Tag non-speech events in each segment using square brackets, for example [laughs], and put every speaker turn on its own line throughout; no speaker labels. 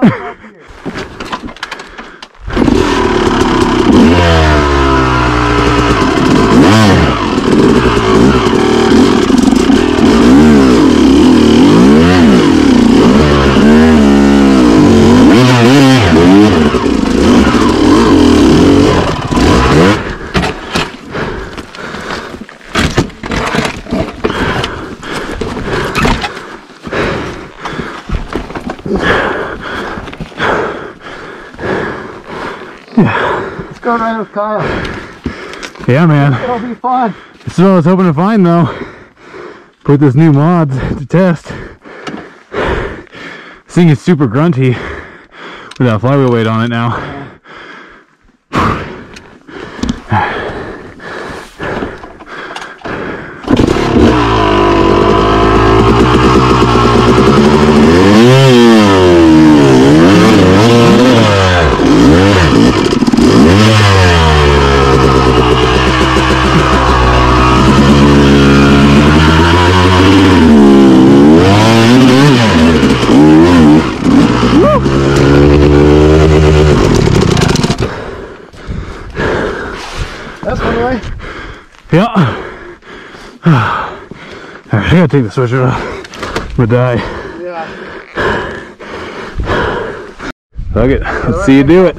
myself Let's go ride with Kyle.
Yeah, man.
It'll be fun.
This is what I was hoping to find, though. Put this new mod to test. This thing is super grunty with that flywheel weight on it now. Yeah. I gotta take the switcher off. I'm gonna die.
Yeah.
Fuck it. Let's see you do it.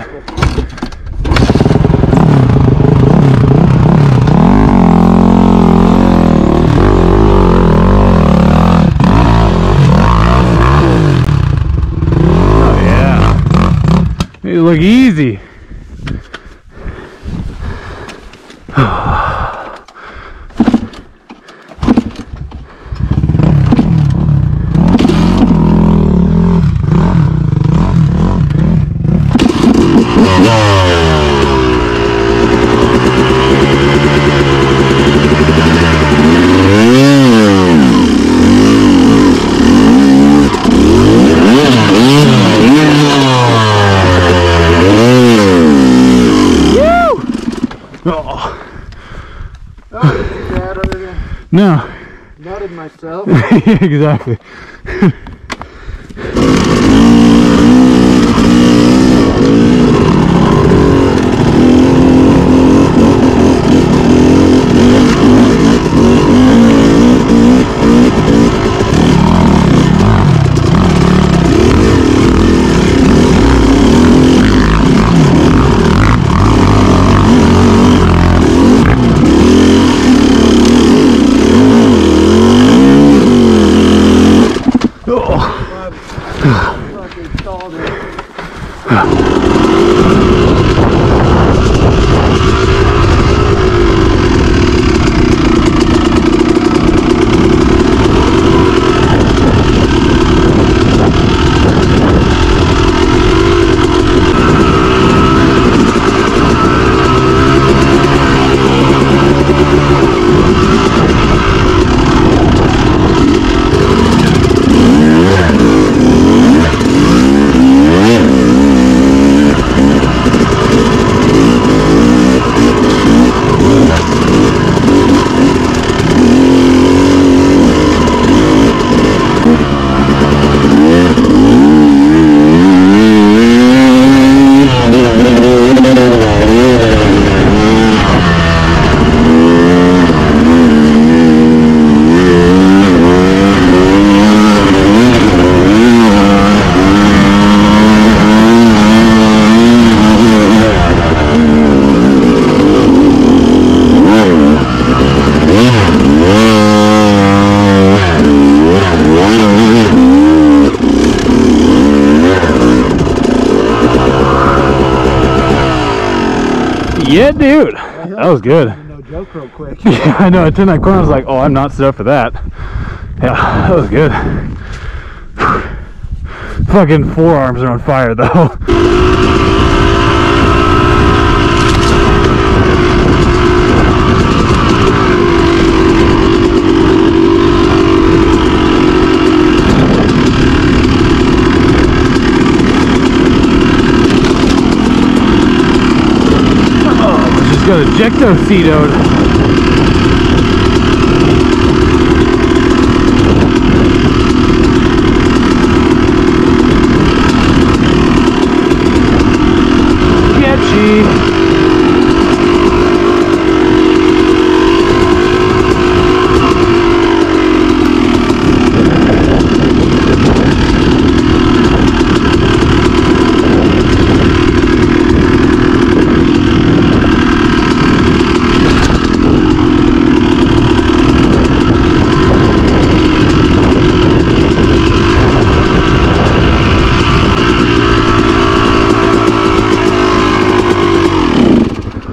Oh look easy. Oh.
Oh, bad other
No.
nutted myself. [laughs]
exactly.
Fucking stalled it. Yeah, dude. That was good. No joke, real quick. [laughs]
Yeah, I know. I turned that corner. I was like, oh, I'm not set up for that. Yeah, that was good. Fucking forearms are on fire, though. [laughs] Oh, just got ejectocetoed.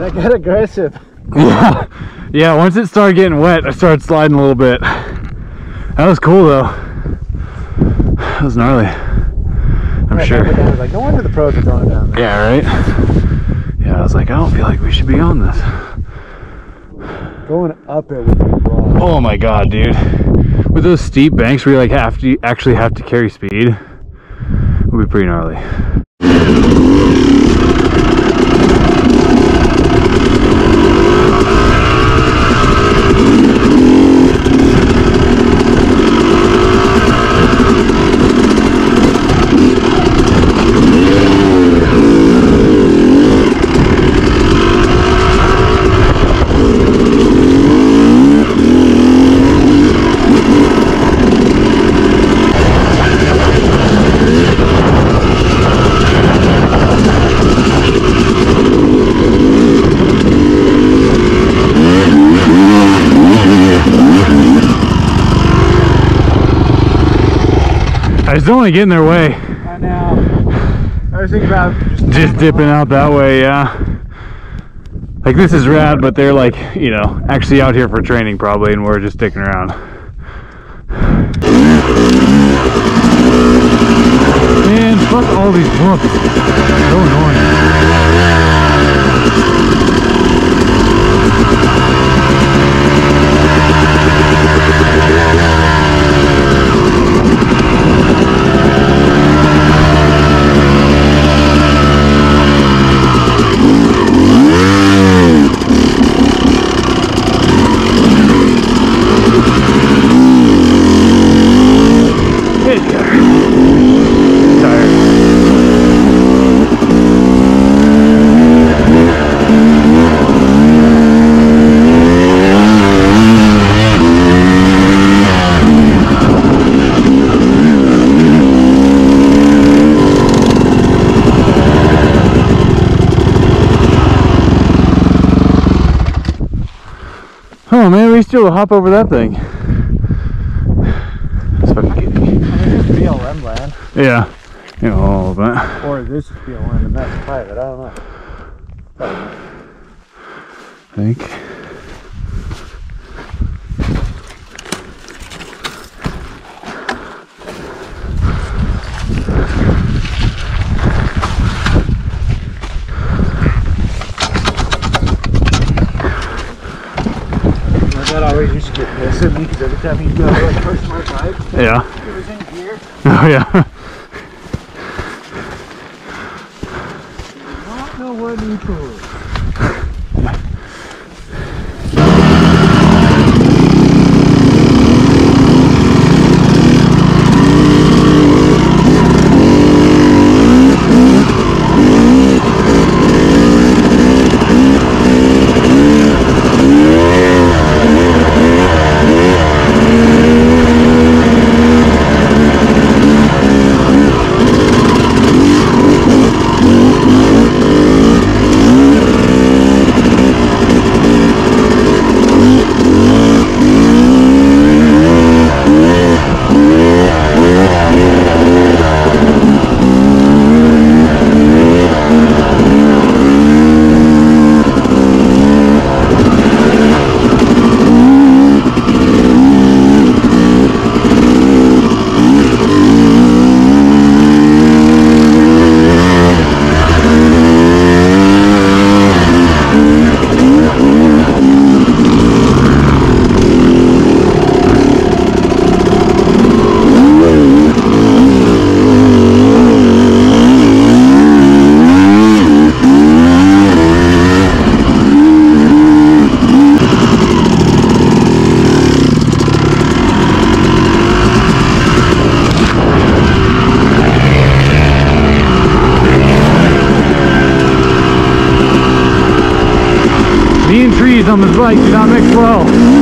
That got aggressive. [laughs]
Yeah. Yeah, once it started getting wet, I started sliding a little bit. That was cool though. That was gnarly. I'm
Right,
sure.
I was like, no wonder the pros are going down there.
Yeah, right? Yeah, I was like, I don't feel like we should be on this.
Going up it would be.
Oh my god, dude. With those steep banks where you like have to actually have to carry speed, would be pretty gnarly. I just don't want to get in their way.
I know. I was thinking about just,
Just dipping out that way, yeah. Like this is rad, but they're like, you know, actually out here for training probably, and we're just sticking around. Man, fuck all these books. Oh man, we still hop over that thing. It's fucking giddy.
this is BLM land.
Yeah. You know, all of that.
Or this is BLM and that's private. I don't know.
I think.
My dad pissed at me because every time he'd go like push my bike,
Yeah.
it was in gear.
Oh yeah.
Not know what you
this bike do not mix well.